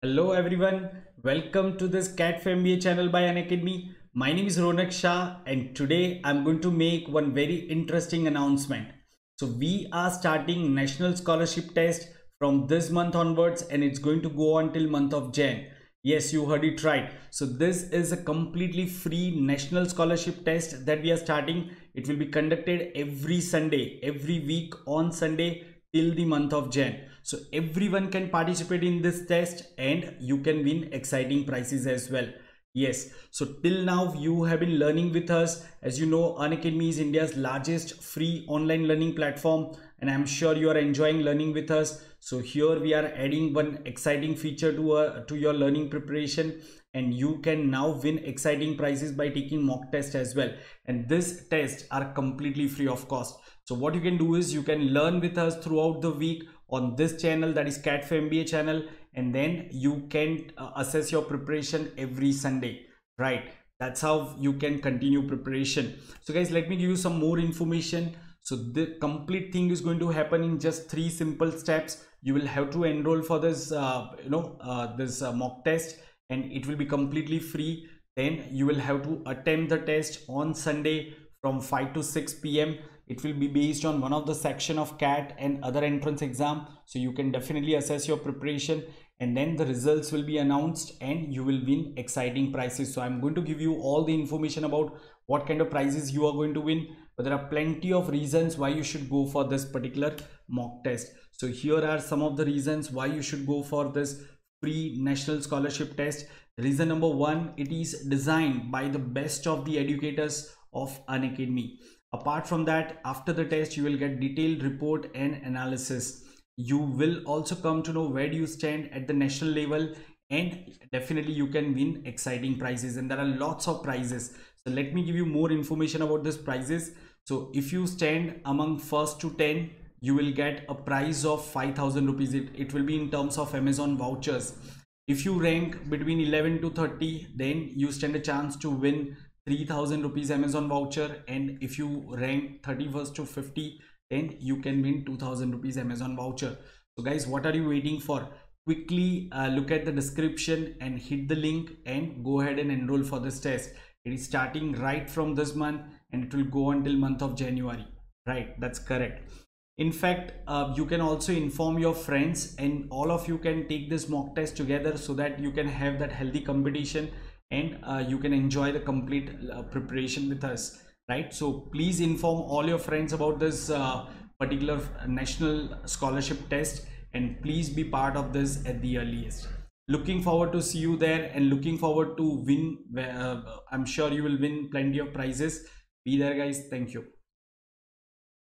Hello everyone, welcome to this CAT MBA channel by Unacademy. My name is Ronak Shah and today I'm going to make one very interesting announcement. So we are starting national scholarship test from this month onwards and it's going to go on till month of Jan. Yes, you heard it right. So this is a completely free national scholarship test that we are starting. It will be conducted every Sunday, every week on Sunday till the month of Jan. So everyone can participate in this test and you can win exciting prizes as well. Yes, so till now you have been learning with us. As you know, Unacademy is India's largest free online learning platform and I'm sure you are enjoying learning with us. So here we are adding one exciting feature to, uh, to your learning preparation and you can now win exciting prizes by taking mock test as well. And this tests are completely free of cost. So what you can do is you can learn with us throughout the week on this channel that is CAT for MBA channel and then you can uh, assess your preparation every Sunday, right? That's how you can continue preparation. So guys, let me give you some more information. So the complete thing is going to happen in just three simple steps. You will have to enroll for this, uh, you know, uh, this uh, mock test and it will be completely free. Then you will have to attempt the test on Sunday from 5 to 6 p.m it will be based on one of the section of cat and other entrance exam so you can definitely assess your preparation and then the results will be announced and you will win exciting prizes. So i'm going to give you all the information about what kind of prizes you are going to win but there are plenty of reasons why you should go for this particular mock test. So here are some of the reasons why you should go for this free national scholarship test. Reason number one it is designed by the best of the educators of Unacademy apart from that after the test you will get detailed report and analysis you will also come to know where do you stand at the national level and definitely you can win exciting prizes and there are lots of prizes. So let me give you more information about this prizes. So if you stand among first to 10 you will get a prize of 5000 rupees. It, it will be in terms of amazon vouchers. If you rank between 11 to 30 then you stand a chance to win 3000 rupees amazon voucher. And if you rank 31st to 50 then you can win 2000 rupees amazon voucher. So guys what are you waiting for? Quickly uh, look at the description and hit the link and go ahead and enroll for this test. It is starting right from this month and it will go until month of january. Right that's correct. In fact uh, you can also inform your friends and all of you can take this mock test together so that you can have that healthy competition and uh, you can enjoy the complete uh, preparation with us right? So please inform all your friends about this uh, particular national scholarship test and please be part of this at the earliest. Looking forward to see you there and looking forward to win uh, i'm sure you will win plenty of prizes. Be there guys. Thank you